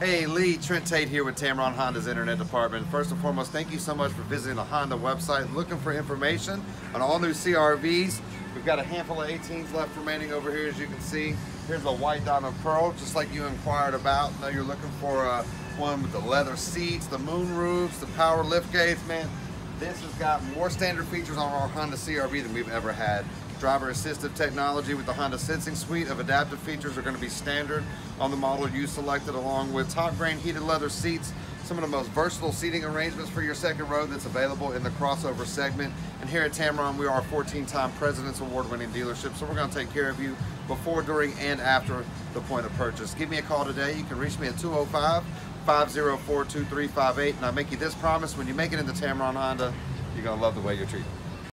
Hey Leigh, Trent Tate here with Tameron Honda's Internet Department. First and foremost, thank you so much for visiting the Honda website and looking for information on all new CRVs. We've got a handful of 18s left remaining over here as you can see. Here's a white diamond pearl, just like you inquired about. Now you're looking for uh, one with the leather seats, the moon roofs, the power lift gates, man. This has got more standard features on our Honda CRV than we've ever had. Driver assistive technology with the Honda Sensing Suite of adaptive features are going to be standard on the model you selected along with top grain heated leather seats, some of the most versatile seating arrangements for your second row that's available in the crossover segment. And here at Tameron, we are a 14-time President's Award-winning dealership, so we're going to take care of you before, during, and after the point of purchase. Give me a call today. You can reach me at 205 504 2358 and I make you this promise when you make it into Tameron Honda, you're going to love the way you're treated.